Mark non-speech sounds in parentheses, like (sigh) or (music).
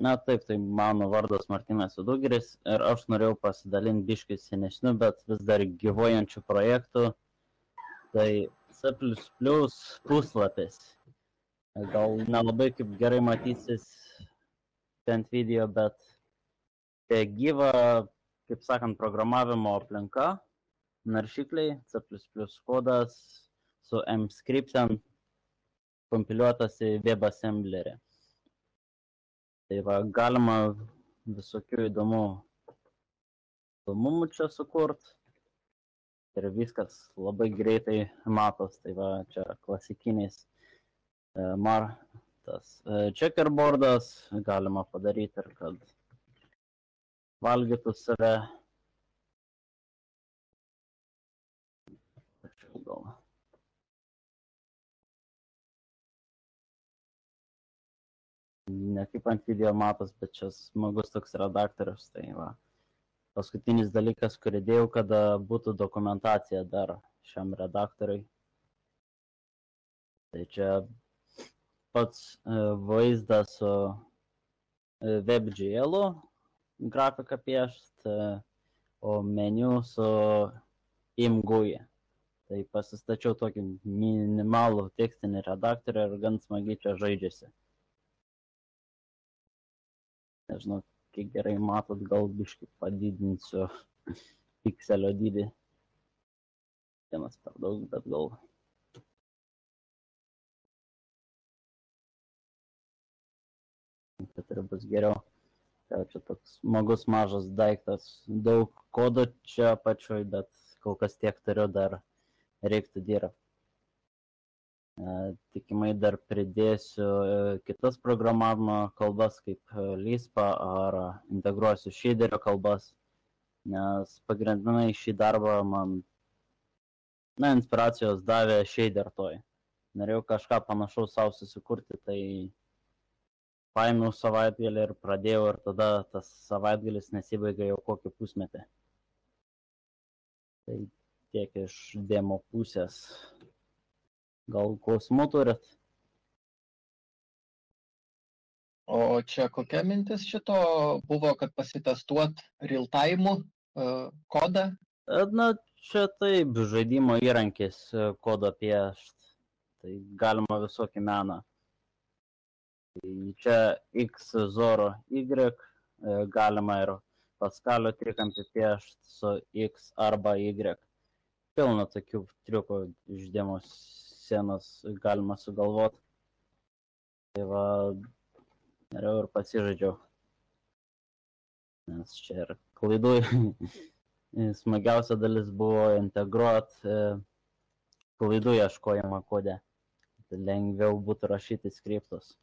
Na taip, tai mano vardas Martinas Udugeris ir aš norėjau pasidalinti biškai senesniu, bet vis dar gyvojančiu projektu. Tai C puslapis. Gal nelabai kaip gerai matysis bent video, bet tai gyva, kaip sakant, programavimo aplinka, naršykliai, C kodas su mscripten kompiliuotas į WebAssemblerį. Tai va, galima visokių įdomų filmumų čia sukurt. Ir viskas labai greitai matos. Tai va, čia klasikiniais e, mar, tas e, checkerboardas galima padaryti ir kad valgytų save. Ne kaip ant video matos, bet čia smagus toks redaktorius. Tai va. Paskutinis dalykas, kurį dėjau, kad būtų dokumentacija dar šiam redaktoriui. Tai čia pats e, vaizdas su e, WebGL grafiką piešt, e, o meniu su imgui. Tai pasistačiau tokį minimalų tekstinį redaktorių ir gan smagiai čia žaidžiasi nežinau, kiek gerai matot, gal biškai padidinsiu (laughs) pikselio dydį. Vienas per daug, bet gal. Ir bus geriau. Tai čia toks smagus mažas daiktas. Daug kodo čia apačioj, bet kol kas tiek turiu dar reiktų dirbti. Tikimai dar pridėsiu e, kitas programavimo kalbas kaip e, Lispa ar integruosiu shaderio kalbas, nes pagrindinai šį darbą man, na, inspiracijos davė shader toj. Norėjau kažką panašaus savo susikurti, tai paėmiau savaitgalį ir pradėjau ir tada tas savaitgalis nesibaigė jau kokį pusmetį. Tai tiek iš demo pusės. Gal klausimų turit? O čia kokia mintis šito buvo, kad pasitestuot real time uh, kodą? E, na, čia taip, žaidimo įrankis e, kodą piešt. Tai galima visokį meną. Tai čia X zoro Y, galima ir paskalio trikampį piešt su X arba Y. Pilna tokių triukų iš demos scenas galima sugalvot. Tai va, norėjau ir pasižaidžiau. Nes čia ir klaidų (laughs) smagiausia dalis buvo integruot e, klaidų ieškojimą kodė. Lengviau būtų rašyti skriptus.